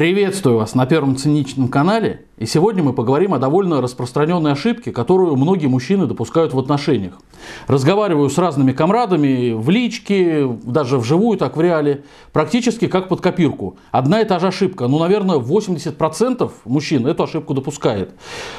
Приветствую вас на Первом циничном канале. И сегодня мы поговорим о довольно распространенной ошибке, которую многие мужчины допускают в отношениях. Разговариваю с разными комрадами в личке, даже вживую, так в реале, практически как под копирку. Одна и та же ошибка. Ну, наверное, 80% мужчин эту ошибку допускает.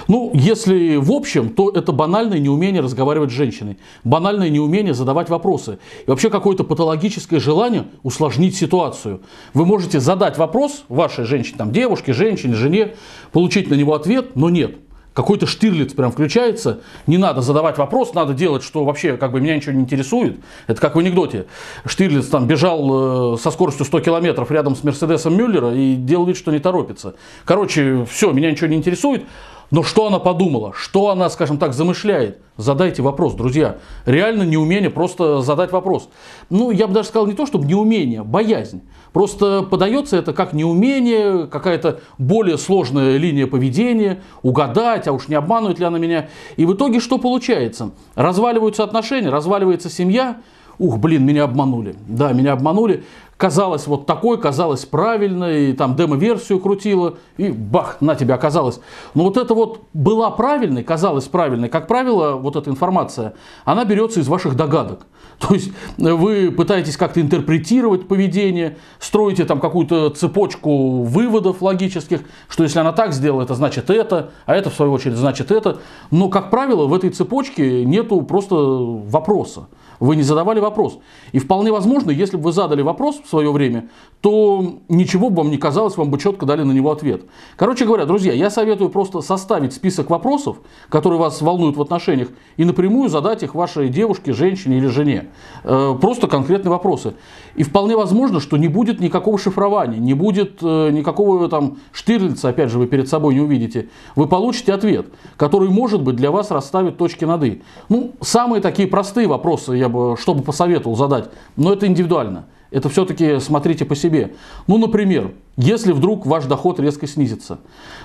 Ну, если в общем, то это банальное неумение разговаривать с женщиной. Банальное неумение задавать вопросы. И вообще какое-то патологическое желание усложнить ситуацию. Вы можете задать вопрос вашей женщине, там, девушке, женщине, жене, получить на него ответ, но нет. Какой-то штирлиц прям включается, не надо задавать вопрос, надо делать, что вообще как бы меня ничего не интересует. Это как в анекдоте. Штирлиц там бежал э, со скоростью 100 километров рядом с Мерседесом Мюллера и делал вид, что не торопится. Короче, все, меня ничего не интересует. Но что она подумала? Что она, скажем так, замышляет? Задайте вопрос, друзья. Реально неумение просто задать вопрос. Ну, я бы даже сказал не то, чтобы неумение, боязнь. Просто подается это как неумение, какая-то более сложная линия поведения, угадать, а уж не обманывает ли она меня. И в итоге что получается? Разваливаются отношения, разваливается семья, ух, блин, меня обманули. Да, меня обманули. Казалось вот такой, казалось правильной, там демо-версию крутила, и бах, на тебе оказалось. Но вот это вот была правильной, казалось правильной. Как правило, вот эта информация, она берется из ваших догадок. То есть вы пытаетесь как-то интерпретировать поведение, строите там какую-то цепочку выводов логических, что если она так сделала, это значит это, а это в свою очередь значит это. Но, как правило, в этой цепочке нету просто вопроса. Вы не задавали вопрос. И вполне возможно, если бы вы задали вопрос свое время, то ничего бы вам не казалось, вам бы четко дали на него ответ. Короче говоря, друзья, я советую просто составить список вопросов, которые вас волнуют в отношениях, и напрямую задать их вашей девушке, женщине или жене. Э, просто конкретные вопросы. И вполне возможно, что не будет никакого шифрования, не будет э, никакого там штирлица, опять же, вы перед собой не увидите. Вы получите ответ, который, может быть, для вас расставит точки над «и». Ну, самые такие простые вопросы я бы, что бы посоветовал задать, но это индивидуально. Это все-таки смотрите по себе. Ну, например, если вдруг ваш доход резко снизится.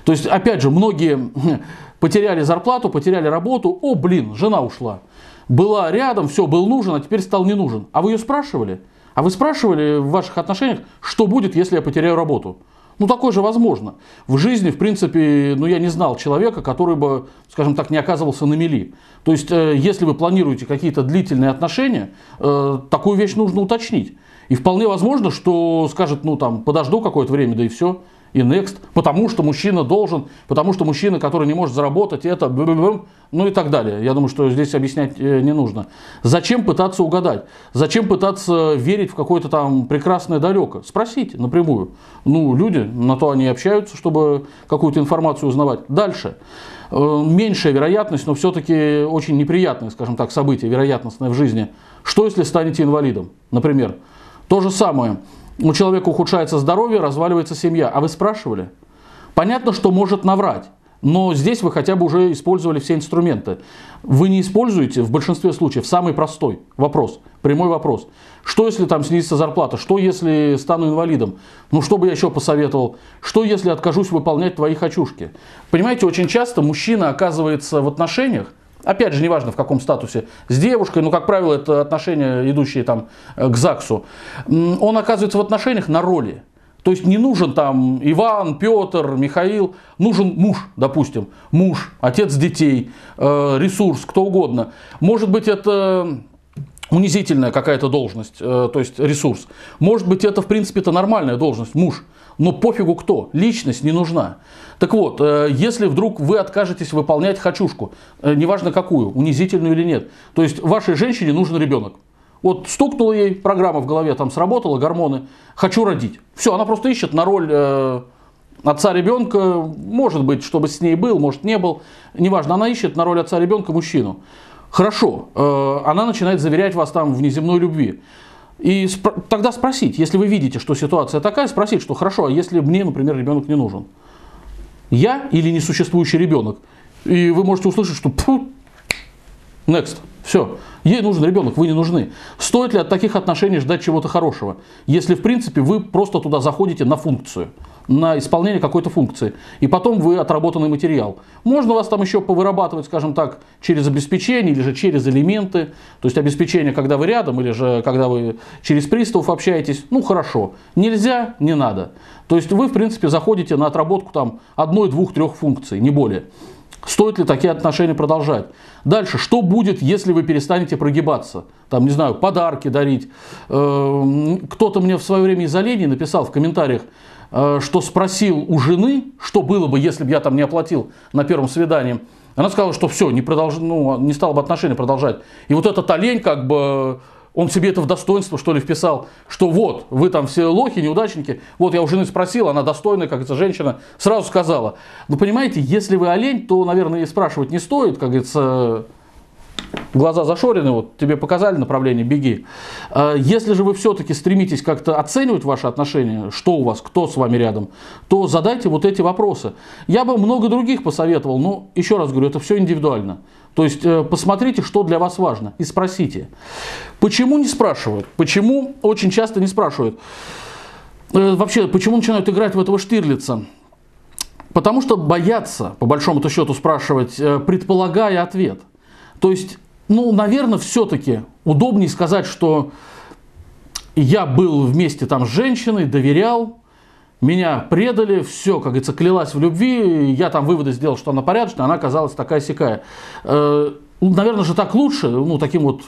То есть, опять же, многие потеряли зарплату, потеряли работу, о, блин, жена ушла. Была рядом, все, был нужен, а теперь стал не нужен. А вы ее спрашивали? А вы спрашивали в ваших отношениях, что будет, если я потеряю работу? Ну, такое же возможно. В жизни, в принципе, ну, я не знал человека, который бы, скажем так, не оказывался на мели. То есть, э, если вы планируете какие-то длительные отношения, э, такую вещь нужно уточнить. И вполне возможно, что скажет, ну, там, подожду какое-то время, да и все и next, потому что мужчина должен, потому что мужчина, который не может заработать, это, ну и так далее. Я думаю, что здесь объяснять э, не нужно. Зачем пытаться угадать? Зачем пытаться верить в какое-то там прекрасное далеко? Спросите напрямую. Ну, люди, на то они общаются, чтобы какую-то информацию узнавать. Дальше. Э, меньшая вероятность, но все-таки очень неприятное, скажем так, событие, вероятностное в жизни. Что, если станете инвалидом, например? То же самое у человека ухудшается здоровье, разваливается семья. А вы спрашивали? Понятно, что может наврать. Но здесь вы хотя бы уже использовали все инструменты. Вы не используете в большинстве случаев самый простой вопрос, прямой вопрос. Что если там снизится зарплата? Что если стану инвалидом? Ну что бы я еще посоветовал? Что если откажусь выполнять твои хочушки? Понимаете, очень часто мужчина оказывается в отношениях, Опять же, неважно в каком статусе, с девушкой, ну, как правило, это отношения, идущие там э, к ЗАГСу. Он оказывается в отношениях на роли. То есть не нужен там Иван, Петр, Михаил, нужен муж, допустим, муж, отец детей, э, ресурс, кто угодно. Может быть, это унизительная какая-то должность, э, то есть ресурс. Может быть, это, в принципе, это нормальная должность, муж. Но пофигу кто, личность не нужна. Так вот, э, если вдруг вы откажетесь выполнять хочушку, э, неважно какую, унизительную или нет, то есть вашей женщине нужен ребенок. Вот стукнула ей программа в голове, там сработала, гормоны, хочу родить. Все, она просто ищет на роль отца ребенка, может быть, чтобы с ней был, может не был, неважно, она ищет на роль отца ребенка мужчину. Хорошо, э, она начинает заверять вас там в неземной любви. И спро- тогда спросить, если вы видите, что ситуация такая, спросить, что хорошо, а если мне, например, ребенок не нужен? Я или несуществующий ребенок? И вы можете услышать, что Пфу, next, все, ей нужен ребенок, вы не нужны. Стоит ли от таких отношений ждать чего-то хорошего, если в принципе вы просто туда заходите на функцию? На исполнение какой-то функции. И потом вы отработанный материал. Можно вас там еще повырабатывать, скажем так, через обеспечение или же через элементы. То есть обеспечение, когда вы рядом, или же когда вы через приставов общаетесь. Ну, хорошо. Нельзя, не надо. То есть вы, в принципе, заходите на отработку там одной, двух, трех функций, не более. Стоит ли такие отношения продолжать? Дальше, что будет, если вы перестанете прогибаться? Там, не знаю, подарки дарить. Э, кто-то мне в свое время из оленей написал в комментариях, э, что спросил у жены, что было бы, если бы я там не оплатил на первом свидании. Она сказала, что все, не, продолж... ну, не стала бы отношения продолжать. И вот этот олень как бы он себе это в достоинство, что ли, вписал, что вот, вы там все лохи, неудачники, вот я у жены спросил, она достойная, как говорится, женщина, сразу сказала. Но понимаете, если вы олень, то, наверное, и спрашивать не стоит, как говорится, глаза зашорены, вот тебе показали направление, беги. А если же вы все-таки стремитесь как-то оценивать ваши отношения, что у вас, кто с вами рядом, то задайте вот эти вопросы. Я бы много других посоветовал, но еще раз говорю, это все индивидуально. То есть э, посмотрите, что для вас важно, и спросите. Почему не спрашивают? Почему очень часто не спрашивают? Э, вообще, почему начинают играть в этого Штирлица? Потому что боятся, по большому-то счету, спрашивать, э, предполагая ответ. То есть, ну, наверное, все-таки удобнее сказать, что я был вместе там с женщиной, доверял, меня предали, все, как говорится, клялась в любви, я там выводы сделал, что она порядочная, она оказалась такая сякая. Э, ну, наверное же так лучше, ну, таким вот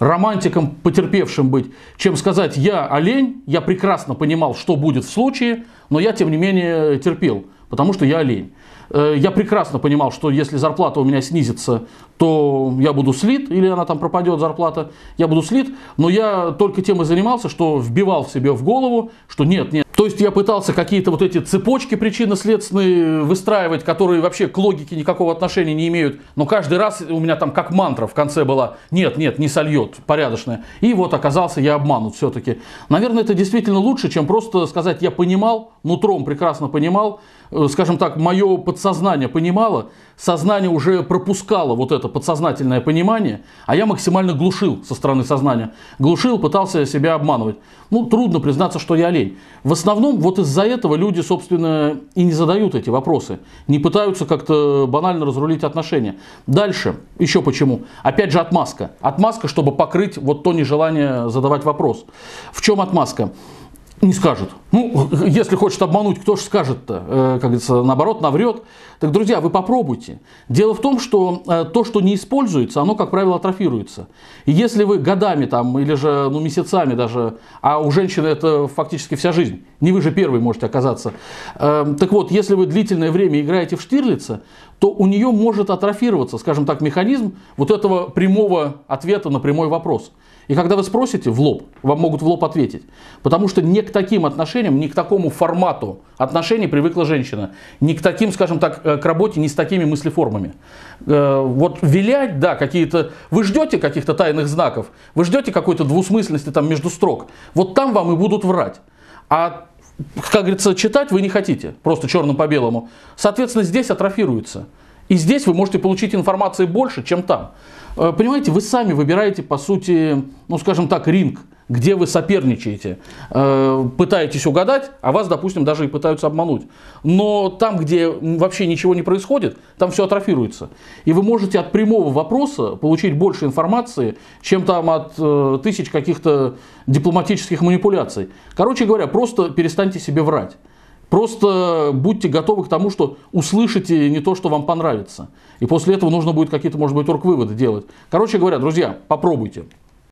романтиком потерпевшим быть, чем сказать, я олень, я прекрасно понимал, что будет в случае, но я, тем не менее, терпел, потому что я олень. Э, я прекрасно понимал, что если зарплата у меня снизится, то я буду слит, или она там пропадет зарплата, я буду слит, но я только тем и занимался, что вбивал в себе в голову, что нет, нет, то есть я пытался какие-то вот эти цепочки причинно-следственные выстраивать, которые вообще к логике никакого отношения не имеют. Но каждый раз у меня там как мантра в конце была, нет, нет, не сольет, порядочная. И вот оказался я обманут все-таки. Наверное, это действительно лучше, чем просто сказать, я понимал, нутром прекрасно понимал, э, скажем так, мое подсознание понимало, сознание уже пропускало вот это подсознательное понимание, а я максимально глушил со стороны сознания. Глушил, пытался себя обманывать. Ну, трудно признаться, что я олень. В основном вот из-за этого люди, собственно, и не задают эти вопросы. Не пытаются как-то банально разрулить отношения. Дальше, еще почему. Опять же отмазка. Отмазка, чтобы покрыть вот то нежелание задавать вопрос. В чем отмазка? Не скажет. Ну, если хочет обмануть, кто же скажет-то? Э, как говорится, наоборот, наврет. Так, друзья, вы попробуйте. Дело в том, что э, то, что не используется, оно, как правило, атрофируется. И если вы годами там, или же ну, месяцами даже, а у женщины это фактически вся жизнь, не вы же первый можете оказаться. Э, так вот, если вы длительное время играете в Штирлица, то у нее может атрофироваться, скажем так, механизм вот этого прямого ответа на прямой вопрос. И когда вы спросите в лоб, вам могут в лоб ответить. Потому что не к таким отношениям, не к такому формату отношений привыкла женщина. Не к таким, скажем так, э, к работе, не с такими мыслеформами. Э, вот вилять, да, какие-то... Вы ждете каких-то тайных знаков, вы ждете какой-то двусмысленности там между строк. Вот там вам и будут врать. А как говорится, читать вы не хотите, просто черным по белому. Соответственно, здесь атрофируется. И здесь вы можете получить информации больше, чем там. Э, понимаете, вы сами выбираете, по сути, ну, скажем так, ринг, где вы соперничаете, э, пытаетесь угадать, а вас, допустим, даже и пытаются обмануть. Но там, где вообще ничего не происходит, там все атрофируется. И вы можете от прямого вопроса получить больше информации, чем там от э, тысяч каких-то дипломатических манипуляций. Короче говоря, просто перестаньте себе врать. Просто будьте готовы к тому, что услышите не то, что вам понравится. И после этого нужно будет какие-то, может быть, орг-выводы делать. Короче говоря, друзья, попробуйте.